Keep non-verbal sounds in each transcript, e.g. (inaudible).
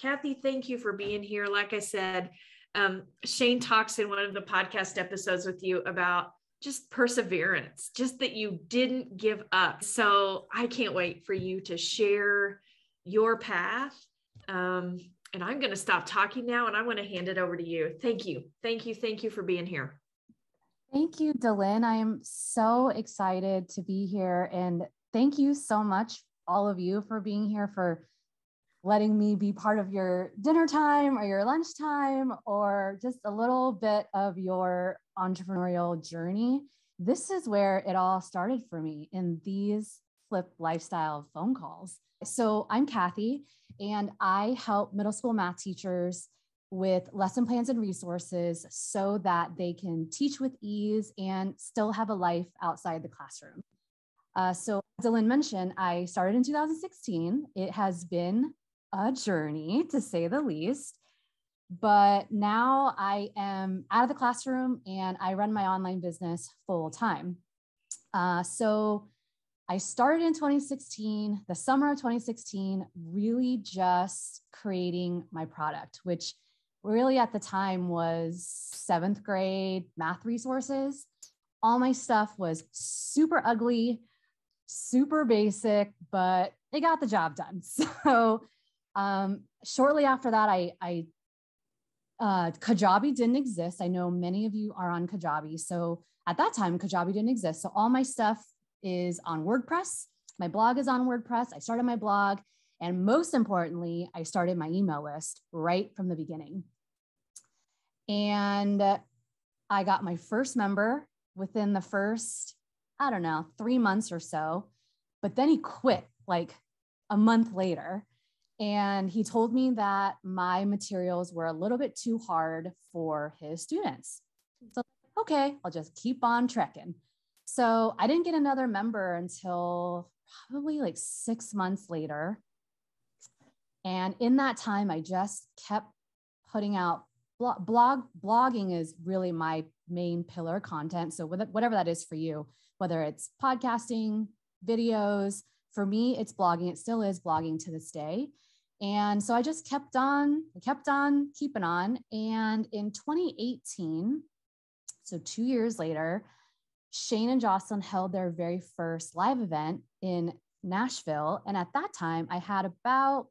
Kathy, thank you for being here. Like I said, um, Shane talks in one of the podcast episodes with you about just perseverance, just that you didn't give up. So I can't wait for you to share your path. Um, and I'm going to stop talking now and I want to hand it over to you. Thank you. Thank you. Thank you for being here. Thank you, Delyn. I am so excited to be here. And thank you so much, all of you, for being here, for letting me be part of your dinner time or your lunchtime or just a little bit of your entrepreneurial journey. This is where it all started for me in these flip lifestyle phone calls. So I'm Kathy, and I help middle school math teachers with lesson plans and resources so that they can teach with ease and still have a life outside the classroom. Uh, so, as Delyn mentioned, I started in 2016. It has been a journey to say the least. But now I am out of the classroom and I run my online business full time. Uh, so I started in 2016, the summer of 2016, really just creating my product, which really at the time was seventh grade math resources. All my stuff was super ugly, super basic, but it got the job done. (laughs) So um, shortly after that, I, I uh, Kajabi didn't exist. I know many of you are on Kajabi. So at that time, Kajabi didn't exist. So all my stuff is on WordPress. My blog is on WordPress. I started my blog. And most importantly, I started my email list right from the beginning. And I got my first member within the first, I don't know, three months or so. But then he quit like a month later. And he told me that my materials were a little bit too hard for his students. So, okay, I'll just keep on trekking. So I didn't get another member until probably like six months later. And in that time, I just kept putting out blog, blog blogging is really my main pillar content. So whatever that is for you, whether it's podcasting, videos, for me, it's blogging. It still is blogging to this day. And so I just kept on, kept on keeping on. And in 2018, so two years later, Shane and Jocelyn held their very first live event in Nashville. And at that time, I had about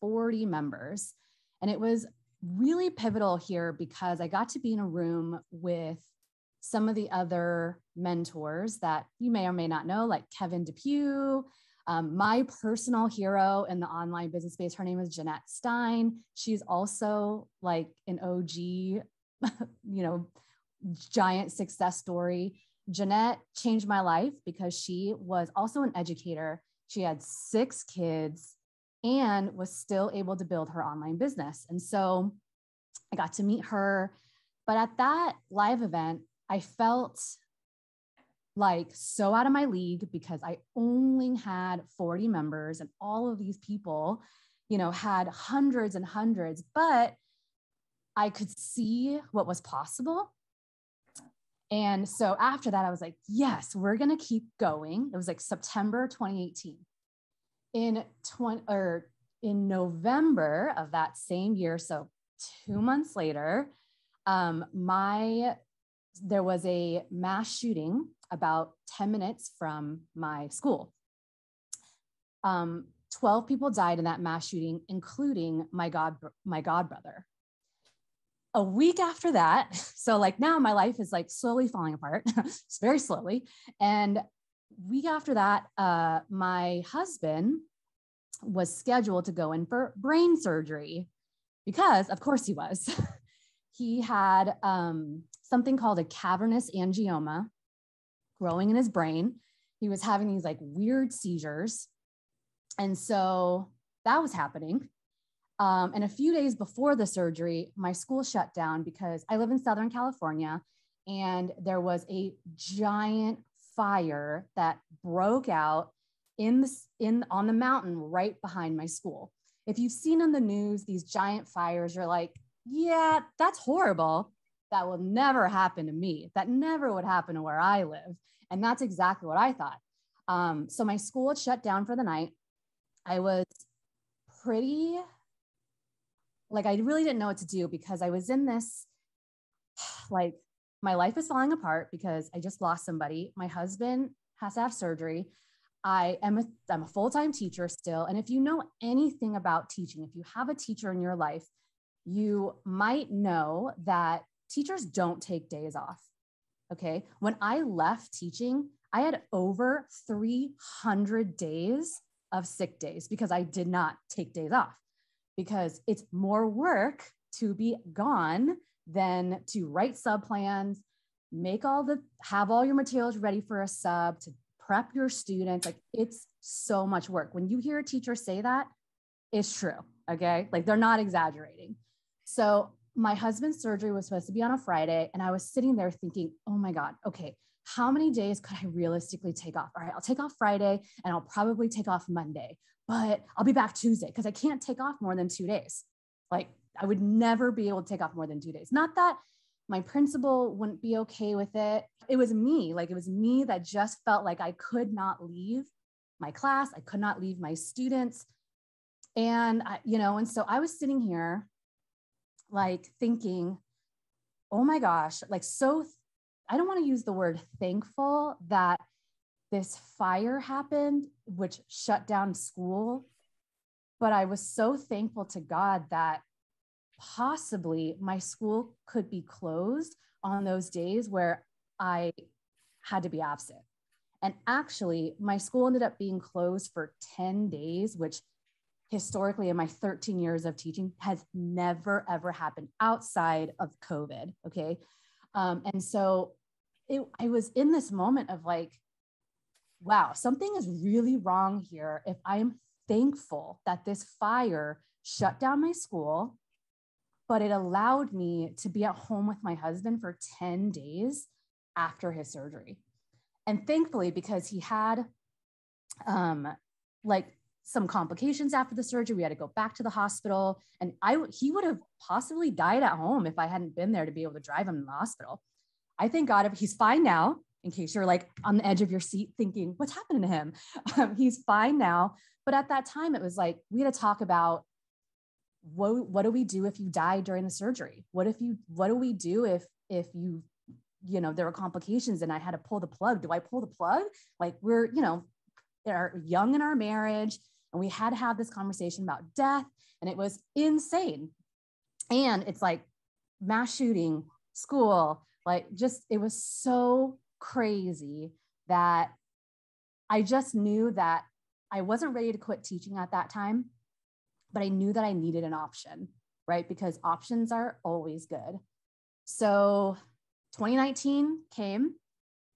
40 members. And it was really pivotal here because I got to be in a room with some of the other mentors that you may or may not know, like Kevin DePew, um, my personal hero in the online business space, her name is Jeanette Stein. She's also like an OG, (laughs) you know, giant success story. Jeanette changed my life because she was also an educator. She had six kids and was still able to build her online business. And so I got to meet her. But at that live event, I felt like so out of my league because I only had 40 members and all of these people, you know, had hundreds and hundreds, but I could see what was possible. And so after that, I was like, yes, we're going to keep going. It was like September 2018. In 20 or in November of that same year, so two months later, um, my there was a mass shooting about 10 minutes from my school. Um, 12 people died in that mass shooting, including my god my god brother. A week after that, (laughs) so like now my life is like slowly falling apart, (laughs) it's very slowly. And week after that, uh, my husband was scheduled to go in for brain surgery because, of course, he was. (laughs) he had um, something called a cavernous angioma growing in his brain. He was having these like weird seizures. And so that was happening. Um, and a few days before the surgery, my school shut down because I live in Southern California and there was a giant fire that broke out in the, in on the mountain right behind my school. If you've seen on the news these giant fires, you're like, yeah, that's horrible that will never happen to me. That never would happen to where I live. And that's exactly what I thought. Um, so my school had shut down for the night. I was pretty like I really didn't know what to do because I was in this (sighs) like my life is falling apart because I just lost somebody. My husband has to have surgery. I am a, I'm a full-time teacher still. And if you know anything about teaching, if you have a teacher in your life, you might know that teachers don't take days off. Okay. When I left teaching, I had over 300 days of sick days because I did not take days off because it's more work to be gone than to write sub plans, make all the, have all your materials ready for a sub, to prep your students. Like it's so much work. When you hear a teacher say that, it's true. Okay. Like they're not exaggerating. So my husband's surgery was supposed to be on a Friday. And I was sitting there thinking, oh my God, okay, how many days could I realistically take off? All right, I'll take off Friday and I'll probably take off Monday, but I'll be back Tuesday because I can't take off more than two days. Like I would never be able to take off more than two days. Not that my principal wouldn't be okay with it. It was me, like it was me that just felt like I could not leave my class. I could not leave my students. And, I, you know, and so I was sitting here like thinking, oh my gosh, like so, I don't want to use the word thankful that this fire happened, which shut down school. But I was so thankful to God that possibly my school could be closed on those days where I had to be absent. And actually, my school ended up being closed for 10 days, which historically in my 13 years of teaching has never, ever happened outside of COVID. Okay. Um, and so it, I was in this moment of like, wow, something is really wrong here. If I'm thankful that this fire shut down my school, but it allowed me to be at home with my husband for 10 days after his surgery. And thankfully, because he had um, like some complications after the surgery, we had to go back to the hospital. And I he would have possibly died at home if I hadn't been there to be able to drive him to the hospital. I thank God if he's fine now. In case you're like on the edge of your seat thinking, what's happening to him? (laughs) Um, he's fine now. But at that time, it was like we had to talk about what what do we do if you die during the surgery what if you what do we do if if you you know there were complications and i had to pull the plug do i pull the plug like we're you know are young in our marriage and we had to have this conversation about death and it was insane and it's like mass shooting school like just it was so crazy that i just knew that i wasn't ready to quit teaching at that time but I knew that I needed an option, right? Because options are always good. So 2019 came.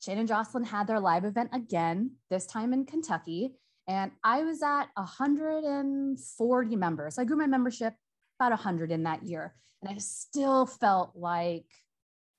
Shane and Jocelyn had their live event again, this time in Kentucky. And I was at 140 members. I grew my membership about 100 in that year. And I still felt like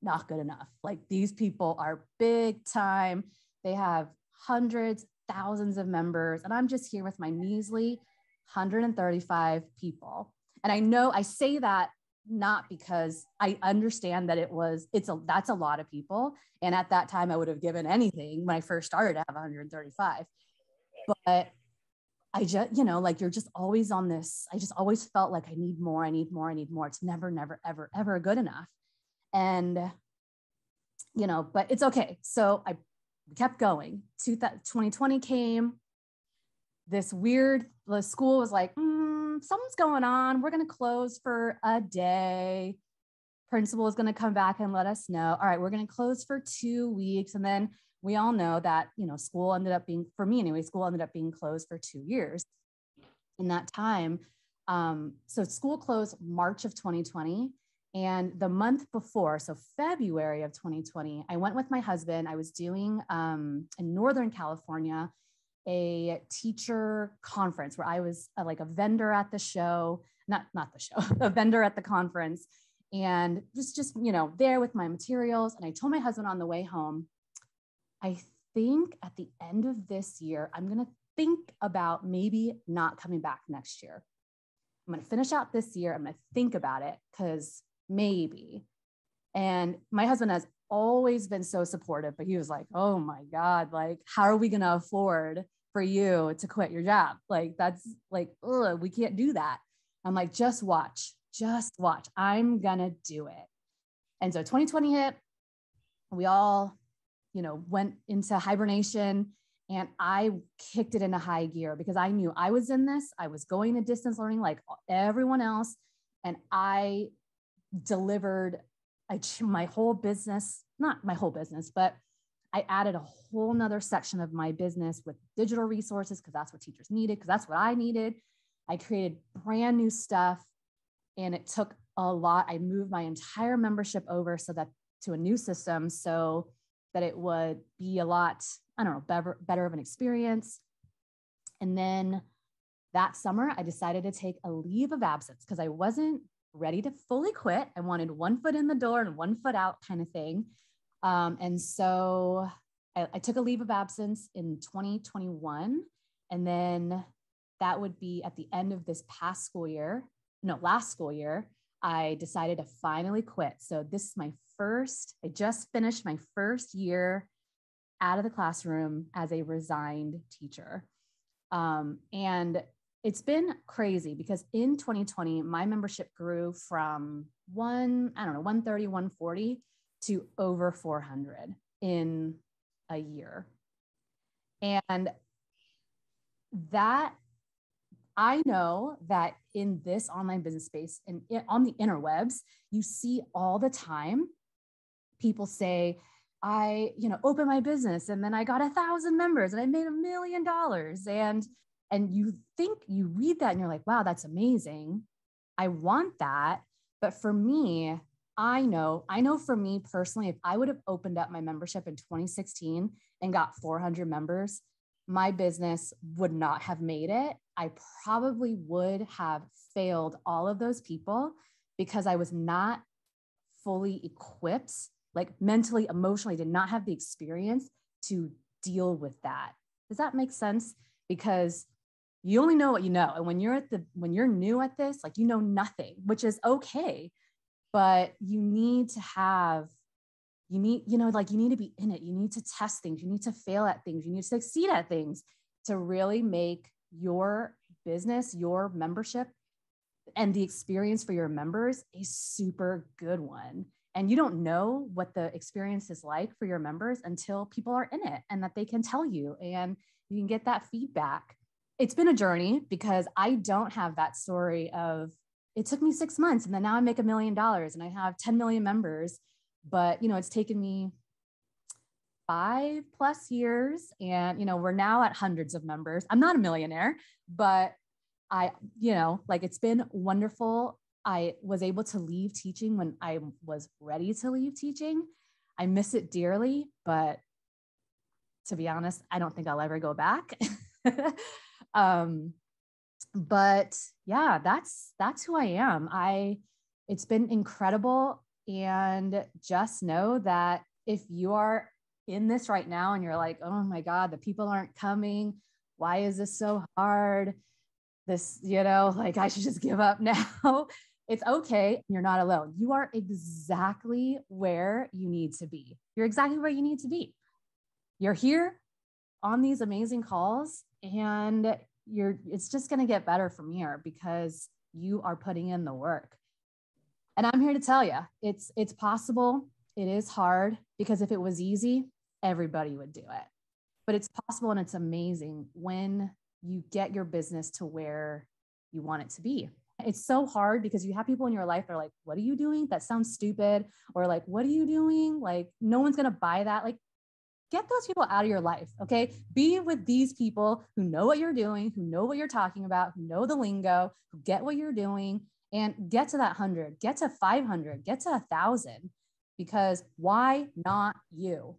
not good enough. Like these people are big time. They have hundreds, thousands of members. And I'm just here with my measly 135 people. And I know I say that not because I understand that it was it's a that's a lot of people and at that time I would have given anything when I first started to have 135 but I just you know like you're just always on this I just always felt like I need more I need more I need more. It's never never ever ever good enough. And you know but it's okay. So I kept going. 2020 came. This weird the school was like mm, something's going on. We're going to close for a day. Principal is going to come back and let us know. All right we're going to close for two weeks. And then we all know that you know school ended up being for me anyway school ended up being closed for two years in that time um, so school closed march of 2020 and the month before so february of 2020 i went with my husband i was doing um, in northern california a teacher conference where I was a, uh, like a vendor at the show, not not the show, (laughs) a vendor at the conference, and just just you know there with my materials. And I told my husband on the way home, I think at the end of this year, I'm gonna think about maybe not coming back next year. I'm gonna finish out this year. I'm gonna think about it because maybe. And my husband has always been so supportive, but he was like, oh my God, like, how are we going to afford for you to quit your job? Like, that's like, ugh, we can't do that. I'm like, just watch, just watch, I'm gonna do it. And so 2020 hit, we all, you know, went into hibernation and I kicked it into high gear because I knew I was in this. I was going to distance learning like everyone else. And I delivered I, my whole business, not my whole business, but I added a whole nother section of my business with digital resources because that's what teachers needed, because that's what I needed. I created brand new stuff and it took a lot. I moved my entire membership over so that to a new system so that it would be a lot, I don't know, better, better of an experience. And then that summer, I decided to take a leave of absence because I wasn't ready to fully quit. I wanted one foot in the door and one foot out kind of thing. Um, and so I, I took a leave of absence in 2021. And then that would be at the end of this past school year, no, last school year, I decided to finally quit. So this is my first, I just finished my first year out of the classroom as a resigned teacher. Um, and it's been crazy because in 2020, my membership grew from one, I don't know, 130, 140 to over 400 in a year. And that I know that in this online business space and on the interwebs, you see all the time people say, I, you know, open my business and then I got a thousand members and I made a million dollars. And and you think you read that and you're like, wow, that's amazing. I want that. But for me, I know, I know for me personally, if I would have opened up my membership in 2016 and got 400 members, my business would not have made it. I probably would have failed all of those people because I was not fully equipped, like mentally, emotionally, did not have the experience to deal with that. Does that make sense? Because you only know what you know. And when you're at the when you're new at this like you know nothing which is okay. But you need to have you need you know like you need to be in it. You need to test things. You need to fail at things. You need to succeed at things to really make your business your membership and the experience for your members a super good one and you don't know what the experience is like for your members until people are in it and that they can tell you and you can get that feedback it's been a journey because I don't have that story of it took me six months and then now I make a million dollars and I have 10 million members. But, you know, it's taken me five plus years and, you know, we're now at hundreds of members. I'm not a millionaire, but I, you know, like it's been wonderful. I was able to leave teaching when I was ready to leave teaching. I miss it dearly, but to be honest, I don't think I'll ever go back. (laughs) um but yeah that's that's who i am. I it's been incredible. And just know that if you are in this right now and you're like oh my god the people aren't coming. Why is this so hard? This you know like i should just give up (laughs) now it's okay you're not alone. You are exactly where you need to be. You're exactly where you need to be. You're here on these amazing calls and you're it's just going to get better from here because you are putting in the work. And i'm here to tell you it's it's possible it is hard because if it was easy everybody would do it. But it's possible and it's amazing when you get your business to where you want it to be it's so hard because you have people in your life that are like what are you doing that sounds stupid or like what are you doing like no one's going to buy that like get those people out of your life. Okay. Be with these people who know what you're doing, who know what you're talking about, who know the lingo, who get what you're doing, and get to that 100, get to 500, get to a 1,000. Because why not you?